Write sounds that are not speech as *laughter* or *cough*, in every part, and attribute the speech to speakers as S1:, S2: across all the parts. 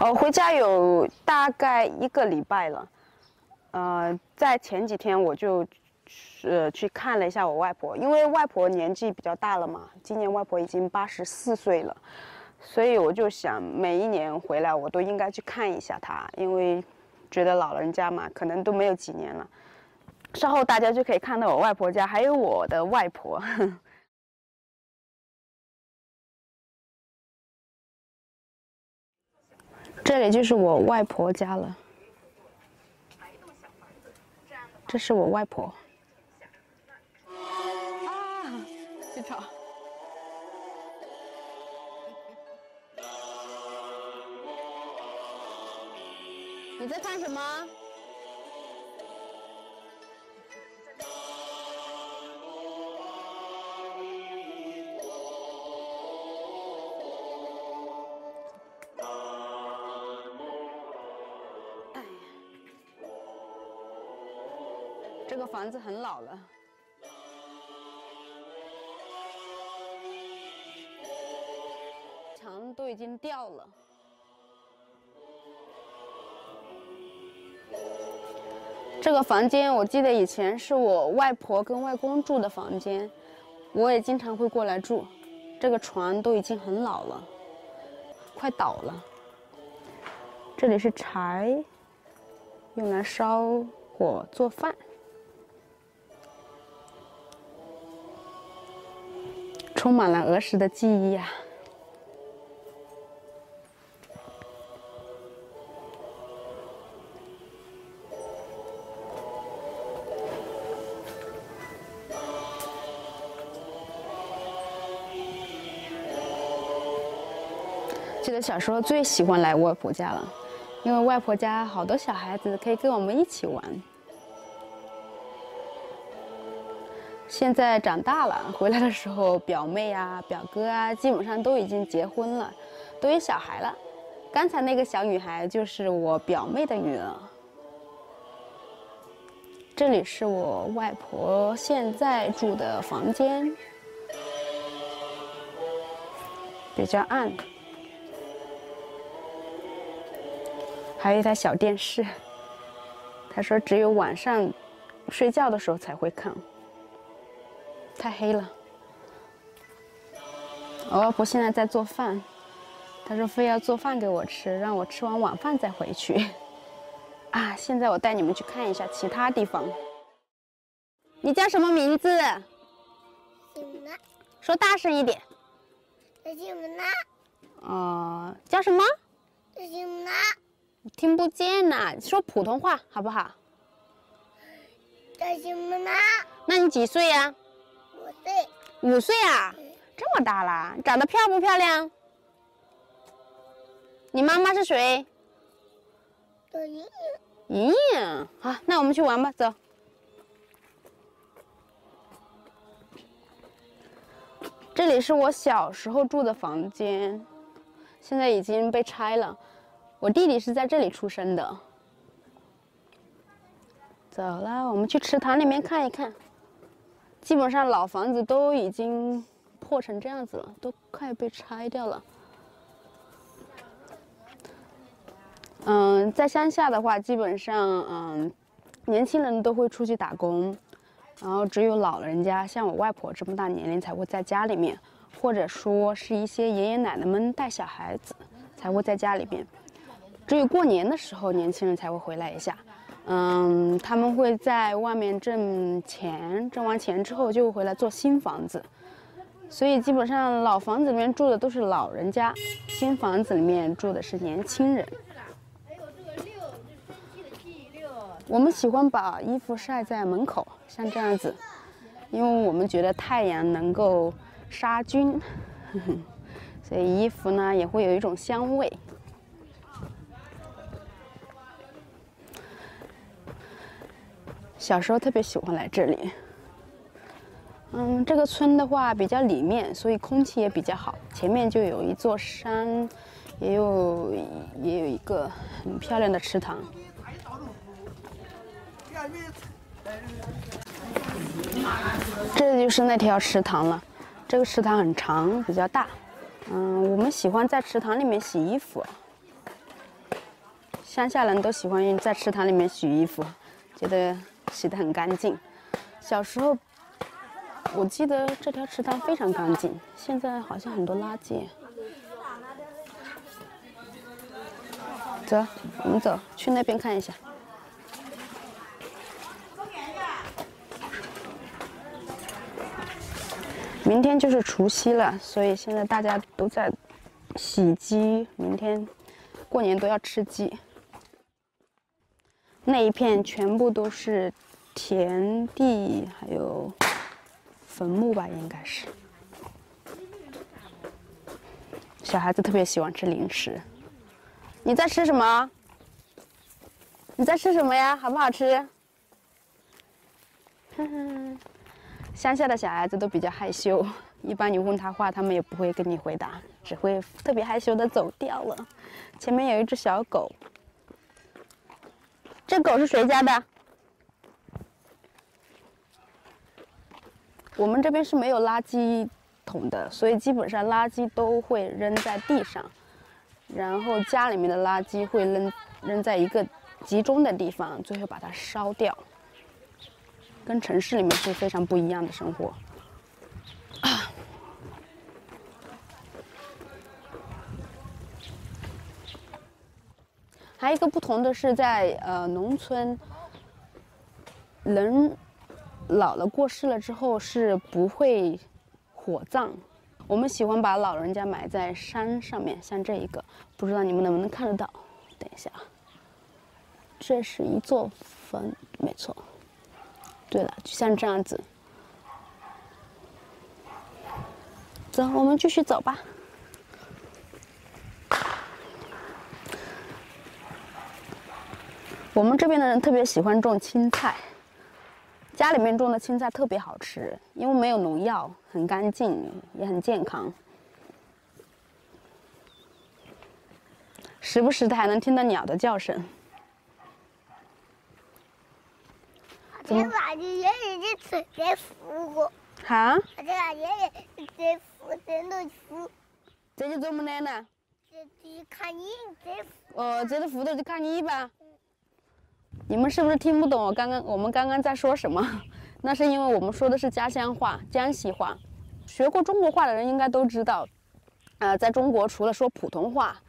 S1: 哦回家有大概一个礼拜了。呃，在前几天我就，呃，去看了一下我外婆，因为外婆年纪比较大了嘛，今年外婆已经八十四岁了，所以我就想每一年回来我都应该去看一下她，因为觉得老人家嘛，可能都没有几年了。稍后大家就可以看到我外婆家还有我的外婆。这里就是我外婆家了。这是我外婆。啊，别吵！你在看什么？房子很老了，墙都已经掉了。这个房间我记得以前是我外婆跟外公住的房间，我也经常会过来住。这个床都已经很老了，快倒了。这里是柴，用来烧火做饭。充满了儿时的记忆呀！记得小时候最喜欢来外婆家了，因为外婆家好多小孩子可以跟我们一起玩。现在长大了，回来的时候，表妹啊、表哥啊，基本上都已经结婚了，都有小孩了。刚才那个小女孩就是我表妹的女儿。这里是我外婆现在住的房间，比较暗，还有一台小电视。她说只有晚上睡觉的时候才会看。太黑了，我外婆现在在做饭，她说非要做饭给我吃，让我吃完晚饭再回去。*laughs* 啊，现在我带你们去看一下其他地方。你叫什么名字？说大声一点。哦，叫什么？听不见呐，说普通话好不好？那你几岁呀？五岁啊，这么大了，长得漂不漂亮？你妈妈是谁？莹莹。莹莹，好，那我们去玩吧，走。这里是我小时候住的房间，现在已经被拆了。我弟弟是在这里出生的。走了，我们去池塘里面看一看。基本上老房子都已经破成这样子了，都快被拆掉了。嗯，在乡下的话，基本上嗯，年轻人都会出去打工，然后只有老人家，像我外婆这么大年龄才会在家里面，或者说是一些爷爷奶奶们带小孩子才会在家里面。只有过年的时候，年轻人才会回来一下。嗯，他们会在外面挣钱，挣完钱之后就回来做新房子，所以基本上老房子里面住的都是老人家，新房子里面住的是年轻人。我们喜欢把衣服晒在门口，像这样子，因为我们觉得太阳能够杀菌，*laughs* 所以衣服呢也会有一种香味。小时候特别喜欢来这里。嗯，这个村的话比较里面，所以空气也比较好。前面就有一座山，也有也有一个很漂亮的池塘。这就是那条池塘了。这个池塘很长，比较大。嗯，我们喜欢在池塘里面洗衣服。乡下人都喜欢在池塘里面洗衣服，觉得洗得很干净。小时候，我记得这条池塘非常干净，现在好像很多垃圾。走，我们走去那边看一下。明天就是除夕了，所以现在大家都在洗鸡。明天过年都要吃鸡。那一片全部都是田地，还有坟墓吧，应该是。小孩子特别喜欢吃零食。你在吃什么？你在吃什么呀？好不好吃？*laughs* 哼哼。乡下的小孩子都比较害羞，一般你问他话，他们也不会跟你回答，只会特别害羞的走掉了。前面有一只小狗，这狗是谁家的？我们这边是没有垃圾桶的，所以基本上垃圾都会扔在地上，然后家里面的垃圾会扔扔在一个集中的地方，最后把它烧掉。跟城市里面是非常不一样的生活。*coughs* 还有一个不同的是，在呃农村，人老了过世了之后是不会火葬，我们喜欢把老人家埋在山上面，像这一个，不知道你们能不能看得到？等一下啊，这是一座坟，没错。对了，就像这样子。走，我们继续走吧。我们这边的人特别喜欢种青菜，家里面种的青菜特别好吃，因为没有农药，很干净，也很健康。时不时的还能听到鸟的叫声。
S2: 这把爷爷的嘴在扶我。
S1: 哈？
S2: 这把爷爷在扶，在那扶。
S1: 这就怎么来呢？
S2: 这去看你在扶。
S1: 哦，这个扶着去看你吧。你们是不是听不懂我刚刚我们刚刚在说什么？*laughs* 那是因为我们说的是家乡话，江西话。学过中国话的人应该都知道，呃，在中国除了说普通话，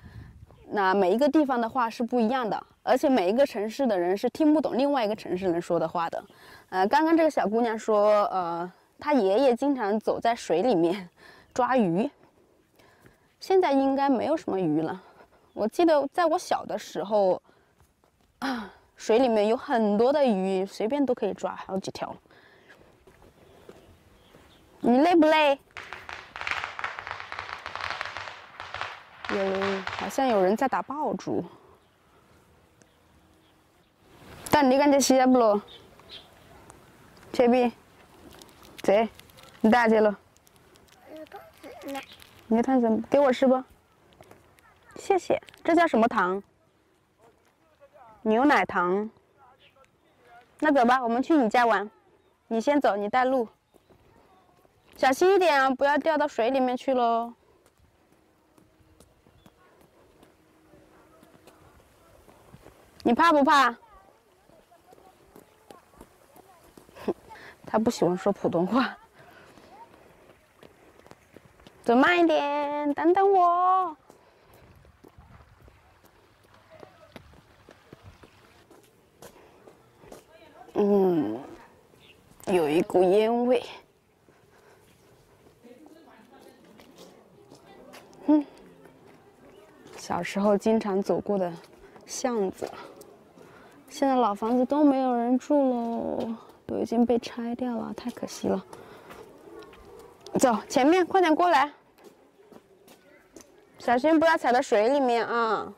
S1: 那每一个地方的话是不一样的。而且每一个城市的人是听不懂另外一个城市人说的话的，呃，刚刚这个小姑娘说，呃，她爷爷经常走在水里面 *laughs* 抓鱼，现在应该没有什么鱼了。我记得在我小的时候，啊，*coughs* 水里面有很多的鱼，随便都可以抓好几条。你累不累？有，好像有人在打爆竹。但你感觉洗不咯？切比，这，你带去了。你的汤匙给我吃不？谢谢。这叫什么糖？牛奶糖。那走吧，我们去你家玩。你先走，你带路。小心一点啊，不要掉到水里面去喽。你怕不怕？*laughs* 他不喜欢说普通话，走慢一点，等等我。嗯，有一股烟味。嗯，小时候经常走过的巷子，现在老房子都没有人住喽。都已经被拆掉了，太可惜了。走，前面快点过来，小心不要踩到水里面啊！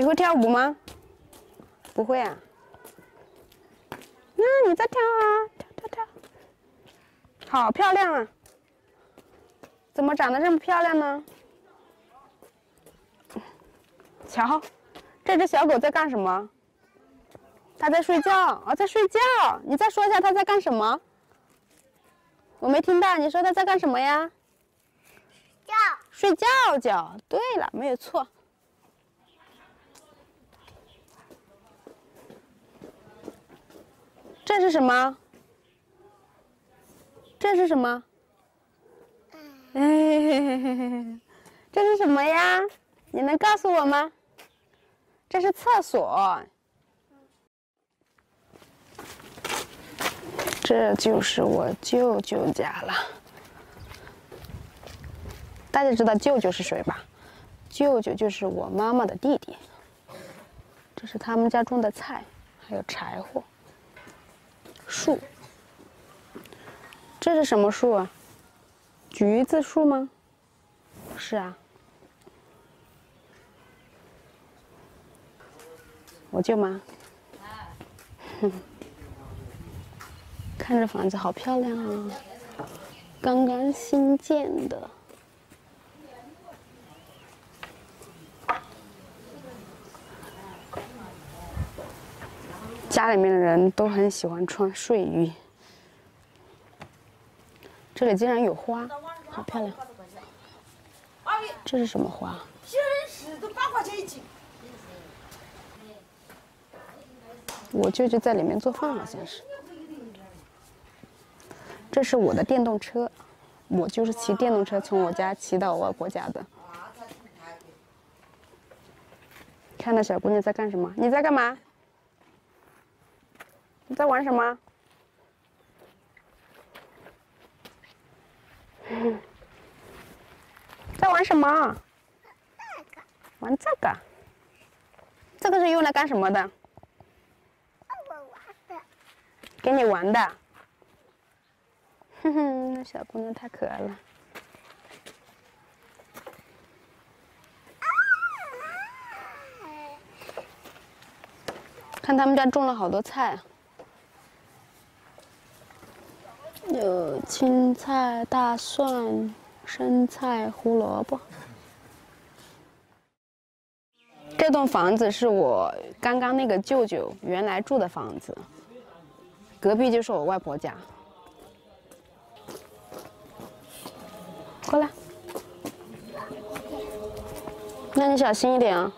S1: 你会跳舞吗？不会啊。那你再跳啊，跳跳跳，好漂亮啊！怎么长得这么漂亮呢？瞧，这只小狗在干什么？它在睡觉啊，在睡觉。你再说一下它在干什么？我没听到，你说它在干什么呀？
S2: 觉。
S1: 睡觉觉。对了，没有错。这是什么？这是什么？哎，这是什么呀？你能告诉我吗？这是厕所。这就是我舅舅家了。大家知道舅舅是谁吧？舅舅就是我妈妈的弟弟。这是他们家种的菜，还有柴火、树。这是什么树啊？橘子树吗？是啊。我舅妈。*laughs* 看这房子好漂亮啊！刚刚新建的，家里面的人都很喜欢穿睡衣。这里竟然有花，好漂亮！这是什么花？我舅舅在里面做饭，好像是。这是我的电动车，我就是骑电动车从我家骑到我外婆家的。看那小姑娘在干什么？你在干嘛？你在玩什么？*laughs* 在玩什么？玩这个。这个是用来干什么的？
S2: 我玩的。
S1: 给你玩的。哼哼，那小姑娘太可爱了。看他们家种了好多菜，有青菜、大蒜、生菜、胡萝卜。这栋房子是我刚刚那个舅舅原来住的房子，隔壁就是我外婆家。过来，那你小心一点啊！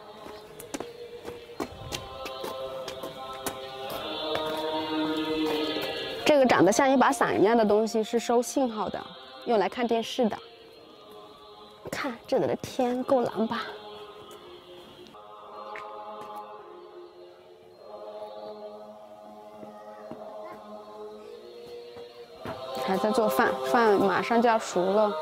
S1: 长得像一把伞一样的东西是收信号的，用来看电视的。看这里的天够蓝吧？还在做饭，饭马上就要熟了。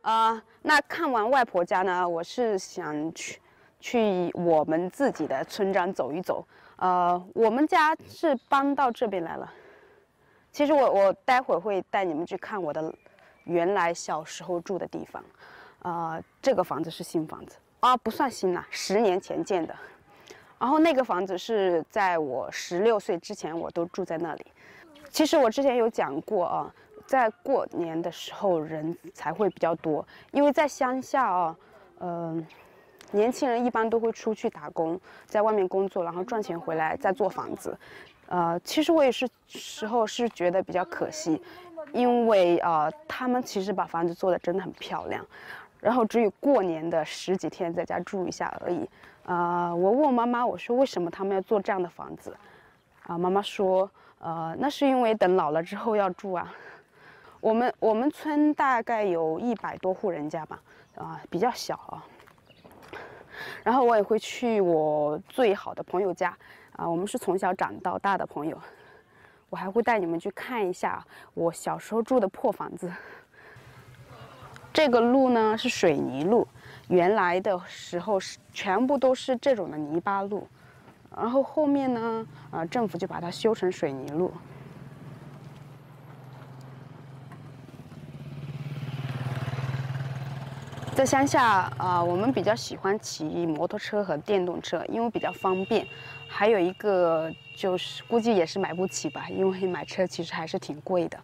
S1: 呃，那看完外婆家呢，我是想去去我们自己的村庄走一走。呃，我们家是搬到这边来了。其实我我待会儿会带你们去看我的原来小时候住的地方。呃，这个房子是新房子啊，不算新了，十年前建的。然后那个房子是在我十六岁之前，我都住在那里。其实我之前有讲过啊。在过年的时候人才会比较多，因为在乡下啊，嗯，年轻人一般都会出去打工，在外面工作，然后赚钱回来再做房子。呃，其实我也是时候是觉得比较可惜，因为呃，他们其实把房子做的真的很漂亮，然后只有过年的十几天在家住一下而已。啊，我问我妈妈，我说为什么他们要做这样的房子？啊，妈妈说，呃，那是因为等老了之后要住啊。我们我们村大概有一百多户人家吧，啊，比较小啊。然后我也会去我最好的朋友家，啊，我们是从小长到大的朋友。我还会带你们去看一下我小时候住的破房子。这个路呢是水泥路，原来的时候是全部都是这种的泥巴路，然后后面呢，呃，政府就把它修成水泥路。在乡下啊，我们比较喜欢骑摩托车和电动车，因为比较方便。还有一个就是估计也是买不起吧，因为买车其实还是挺贵的。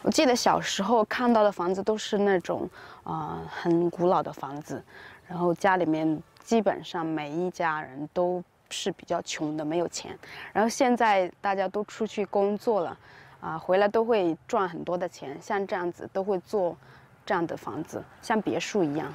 S1: 我记得小时候看到的房子都是那种啊很古老的房子，然后家里面基本上每一家人都是比较穷的，没有钱。然后现在大家都出去工作了。啊，回来都会赚很多的钱，像这样子都会做这样的房子，像别墅一样，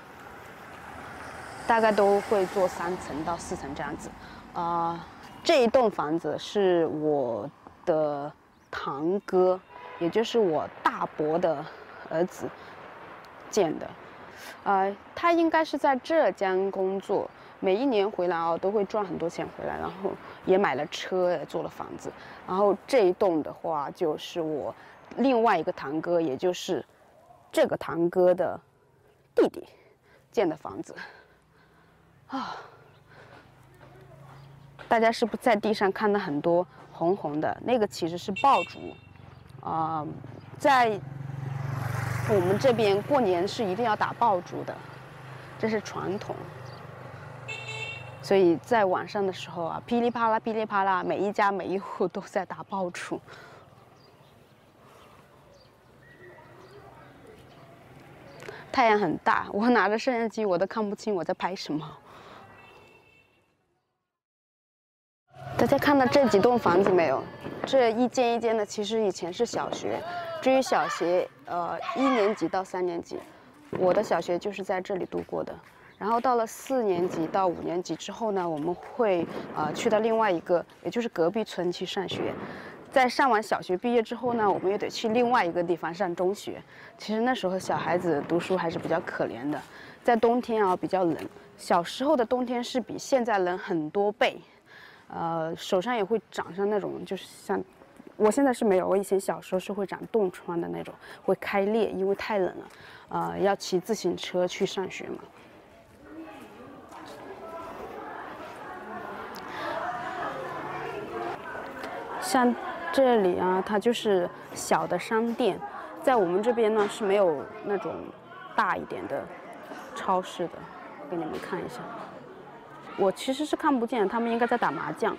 S1: 大概都会做三层到四层这样子。啊，这一栋房子是我的堂哥，也就是我大伯的儿子建的。呃，他应该是在浙江工作。每一年回来哦，都会赚很多钱回来，然后也买了车，做了房子。然后这一栋的话，就是我另外一个堂哥，也就是这个堂哥的弟弟建的房子。啊，大家是不是在地上看到很多红红的？那个其实是爆竹啊，在我们这边过年是一定要打爆竹的，这是传统。所以在晚上的时候啊，噼里啪啦，噼里啪啦，每一家每一户都在打爆竹。太阳很大，我拿着摄像机，我都看不清我在拍什么。大家看到这几栋房子没有？这一间一间的，其实以前是小学。至于小学，呃，一年级到三年级，我的小学就是在这里度过的。然后到了四年级到五年级之后呢，我们会呃去到另外一个，也就是隔壁村去上学。在上完小学毕业之后呢，我们又得去另外一个地方上中学。其实那时候小孩子读书还是比较可怜的，在冬天啊比较冷。小时候的冬天是比现在冷很多倍，呃，手上也会长上那种就是像，我现在是没有，我以前小时候是会长冻疮的那种，会开裂，因为太冷了，呃，要骑自行车去上学嘛。像这里啊，它就是小的商店，在我们这边呢是没有那种大一点的超市的，给你们看一下。我其实是看不见，他们应该在打麻将。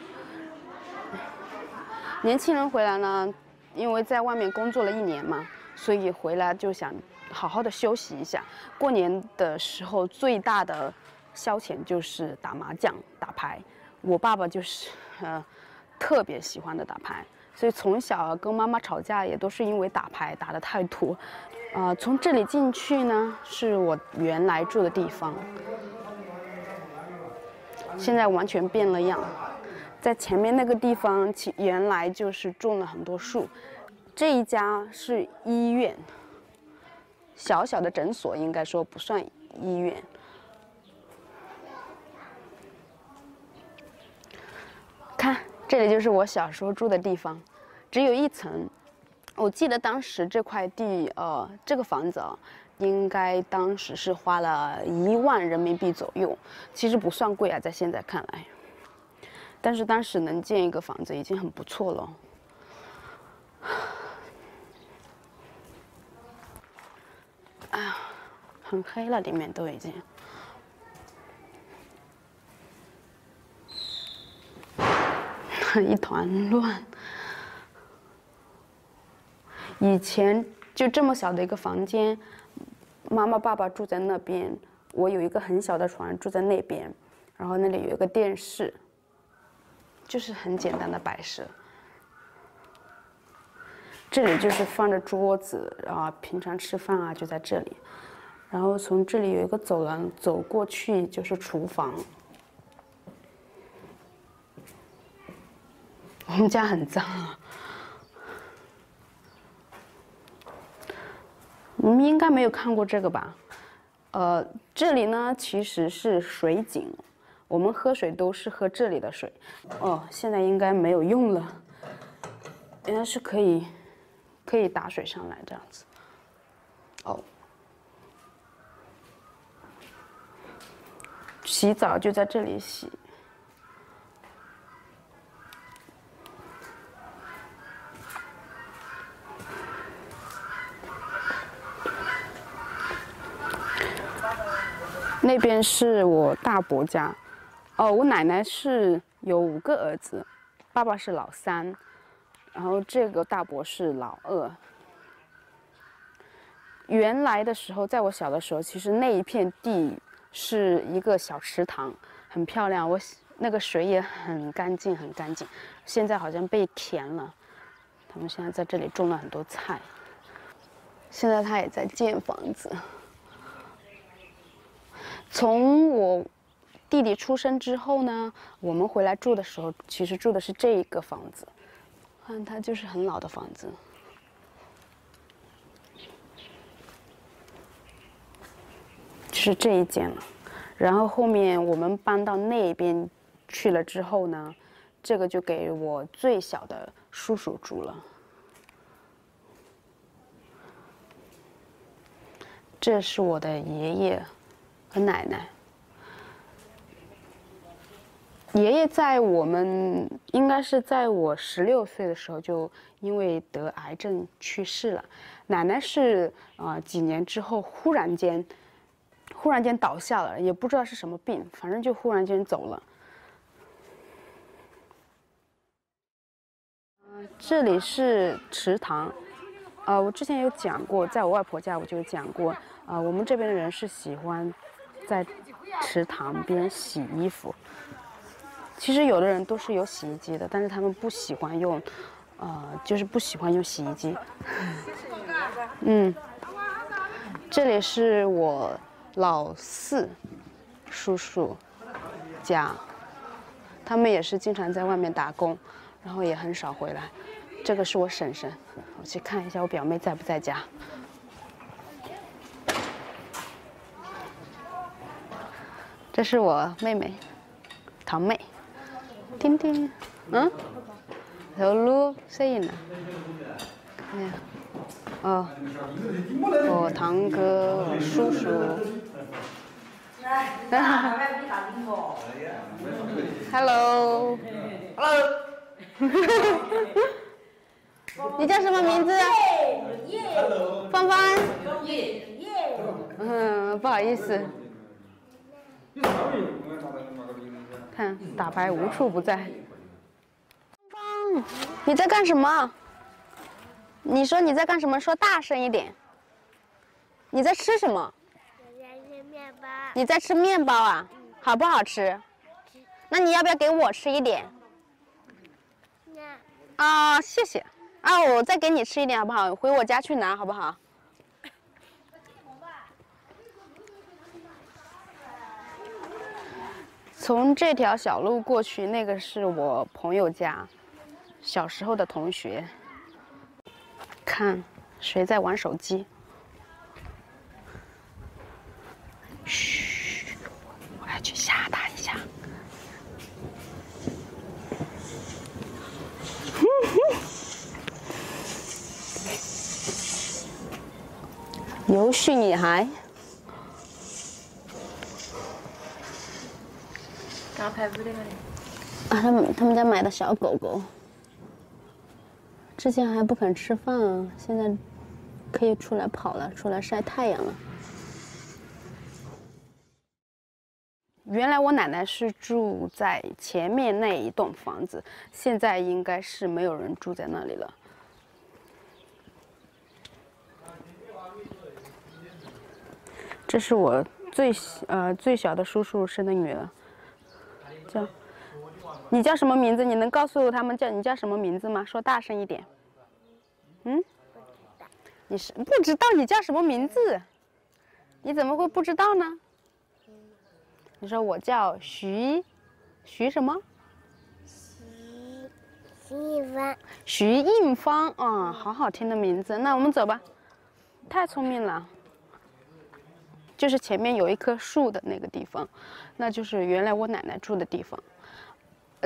S1: 年轻人回来呢，因为在外面工作了一年嘛，所以回来就想好好的休息一下。过年的时候最大的消遣就是打麻将、打牌。我爸爸就是，呃。特别喜欢的打牌，所以从小跟妈妈吵架也都是因为打牌打的太多。啊，从这里进去呢，是我原来住的地方，现在完全变了样。在前面那个地方，其原来就是种了很多树。这一家是医院，小小的诊所，应该说不算医院。看。这里就是我小时候住的地方，只有一层。我记得当时这块地，呃，这个房子啊，应该当时是花了一万人民币左右，其实不算贵啊，在现在看来。但是当时能建一个房子已经很不错了。哎呀，很黑了，里面都已经。*laughs* 一团乱。以前就这么小的一个房间，妈妈爸爸住在那边，我有一个很小的床住在那边，然后那里有一个电视，就是很简单的摆设。这里就是放着桌子，然后平常吃饭啊就在这里，然后从这里有一个走廊走过去就是厨房。我们家很脏啊，你们应该没有看过这个吧？呃，这里呢其实是水井，我们喝水都是喝这里的水。哦，现在应该没有用了，应该是可以可以打水上来这样子。哦，洗澡就在这里洗。那边是我大伯家，哦，我奶奶是有五个儿子，爸爸是老三，然后这个大伯是老二。原来的时候，在我小的时候，其实那一片地是一个小池塘，很漂亮，我那个水也很干净，很干净。现在好像被填了，他们现在在这里种了很多菜。现在他也在建房子。从我弟弟出生之后呢，我们回来住的时候，其实住的是这一个房子，看它就是很老的房子，是这一间了。然后后面我们搬到那边去了之后呢，这个就给我最小的叔叔住了。这是我的爷爷。和奶奶，爷爷在我们应该是在我十六岁的时候就因为得癌症去世了，奶奶是啊几年之后忽然间，忽然间倒下了，也不知道是什么病，反正就忽然间走了。这里是池塘，呃，我之前有讲过，在我外婆家我就讲过，啊，我们这边的人是喜欢。在池塘边洗衣服。其实有的人都是有洗衣机的，但是他们不喜欢用，呃，就是不喜欢用洗衣机。嗯，这里是我老四叔叔家，他们也是经常在外面打工，然后也很少回来。这个是我婶婶，我去看一下我表妹在不在家。这是我妹妹，堂妹，听听，嗯，走路声音呢？哎呀，哦，我堂哥，我叔叔。Hello。Hello。*laughs* 你叫什么名字？芳芳。嗯，不好意思。看，打牌无处不在。你在干什么？你说你在干什么？说大声一点。你在吃什么？
S2: 我在吃面包。
S1: 你在吃面包啊？好不好吃？那你要不要给我吃一点？啊，谢谢。啊，我再给你吃一点好不好？回我家去拿好不好？从这条小路过去，那个是我朋友家，小时候的同学。看，谁在玩手机？嘘，我要去吓他一下。*laughs* 游戏女孩。啊，他们他们家买的小狗狗，之前还不肯吃饭，啊现在可以出来跑了，出来晒太阳了。原来我奶奶是住在前面那一栋房子，现在应该是没有人住在那里了。这是我最呃最小的叔叔生的女儿。叫，你叫什么名字？你能告诉他们叫你叫什么名字吗？说大声一点。嗯？你是不知道你叫什么名字？你怎么会不知道呢？你说我叫徐，徐什么？
S2: 徐徐应芳。
S1: 徐应芳啊，好好听的名字。那我们走吧。太聪明了。就是前面有一棵树的那个地方，那就是原来我奶奶住的地方。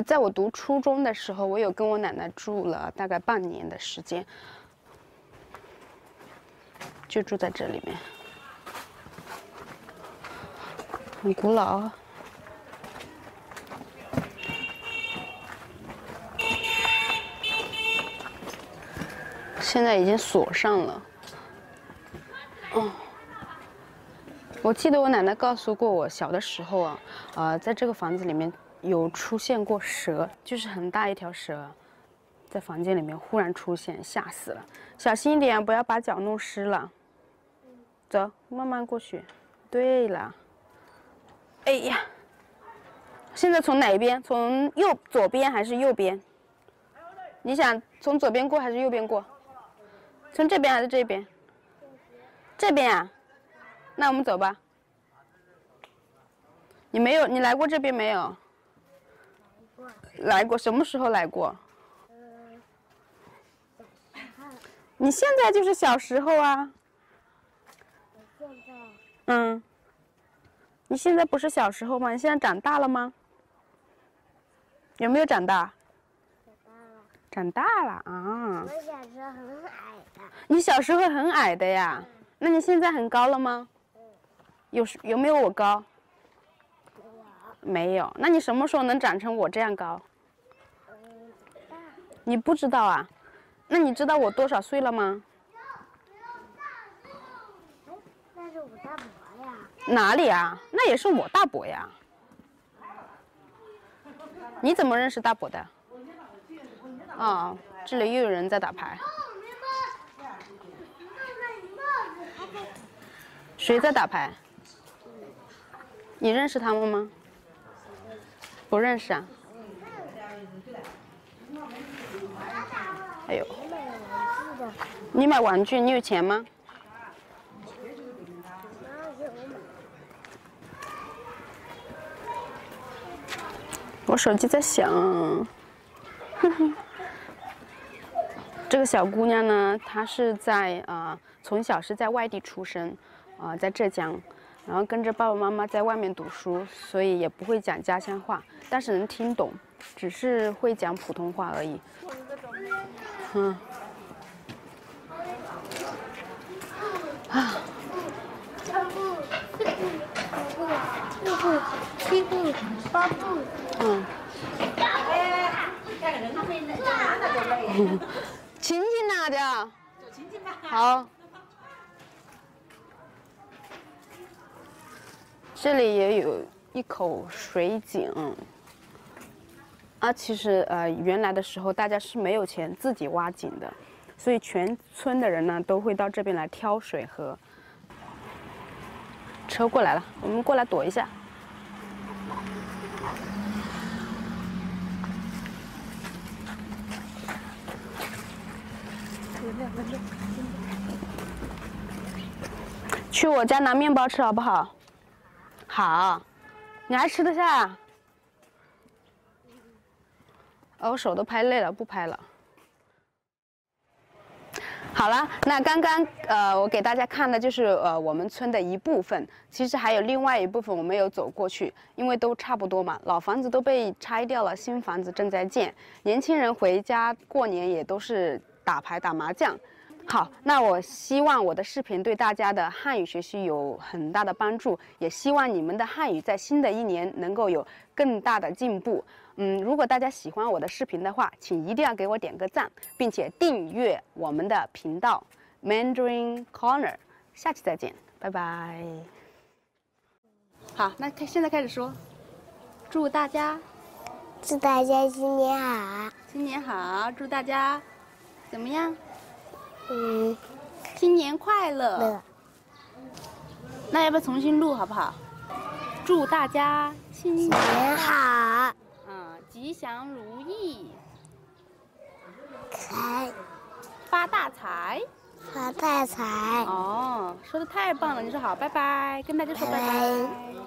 S1: 在我读初中的时候，我有跟我奶奶住了大概半年的时间，就住在这里面，很古老。现在已经锁上了。哦，我记得我奶奶告诉过我，小的时候啊，呃，在这个房子里面有出现过蛇，就是很大一条蛇，在房间里面忽然出现，吓死了。小心一点，不要把脚弄湿了。走，慢慢过去。对了，哎呀，现在从哪一边？从右左边还是右边？你想从左边过还是右边过？从这边还是这边？这边啊，那我们走吧。你没有，你来过这边没有？来过，什么时候来过？你现在就是小时候啊。
S2: 现在。
S1: 嗯。你现在不是小时候吗？你现在长大了吗？有没有长大？长大了啊！
S2: 我小时候很矮的。
S1: 你小时候很矮的呀？那你现在很高了吗？有有没有我高？没有。那你什么时候能长成我这样高？你不知道啊？那你知道我多少岁了吗？哪里啊？那也是我大伯呀。你怎么认识大伯的？啊，这里又有人在打牌。谁在打牌？你认识他们吗？不认识啊。哎呦，你买玩具，你有钱吗？我手机在响。*laughs* 这个小姑娘呢，她是在啊，从小是在外地出生，啊，在浙江，然后跟着爸爸妈妈在外面读书，所以也不会讲家乡话，但是能听懂，只是会讲普通话而已。嗯。啊。
S2: 三步，四步，七步，八步。嗯。
S1: 亲亲哪的？好。这里也有一口水井。啊，其实呃，原来的时候大家是没有钱自己挖井的，所以全村的人呢都会到这边来挑水喝。车过来了，我们过来躲一下。去我家拿面包吃好不好？好，你还吃得下？哦，我手都拍累了，不拍了。好了，那刚刚呃，我给大家看的就是呃我们村的一部分，其实还有另外一部分我没有走过去，因为都差不多嘛，老房子都被拆掉了，新房子正在建，年轻人回家过年也都是。打牌打麻将，好，那我希望我的视频对大家的汉语学习有很大的帮助，也希望你们的汉语在新的一年能够有更大的进步。嗯，如果大家喜欢我的视频的话，请一定要给我点个赞，并且订阅我们的频道 Mandarin Corner。下期再见，拜拜。好，那开现在开始说，祝大家，
S2: 祝大家新年好，
S1: 新年好，祝大家。怎么样？
S2: 嗯，
S1: 新年快乐。那要不要重新录好不好？祝大家新
S2: 年好。
S1: 嗯，吉祥如意。
S2: 财。
S1: 发大财。
S2: 发大财。
S1: 哦，说的太棒了！你说好，拜拜，跟大家说拜拜。